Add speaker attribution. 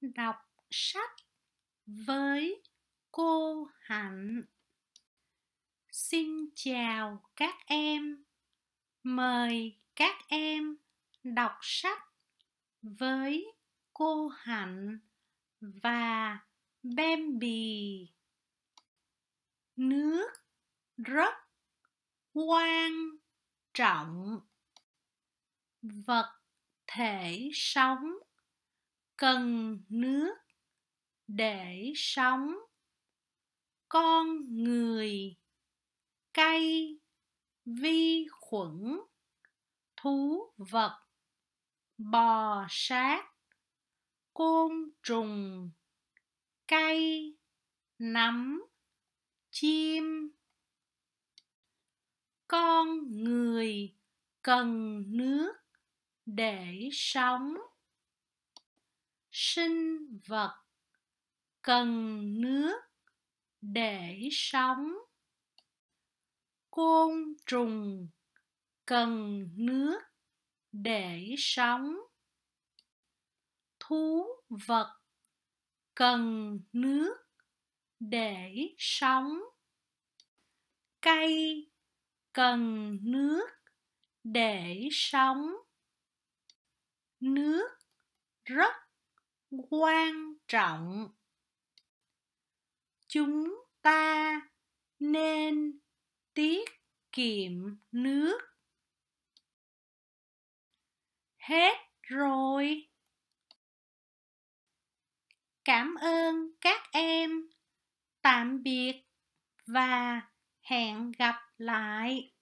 Speaker 1: đọc sách với cô hạnh. Xin chào các em. Mời các em đọc sách với cô hạnh và bambi. Nước rất quan trọng. Vật thể sống cần nước để sống. Con người cây vi khuẩn, thú vật, bò sát, côn trùng, cây, nấm, chim. Con người cần nước để sống sinh vật cần nước để sống. Côn trùng cần nước để sống. Thú vật cần nước để sống. Cây cần nước để sống. Nước rất quan trọng. Chúng ta nên tiết kiệm nước. Hết rồi. Cảm ơn các em. Tạm biệt và hẹn gặp lại.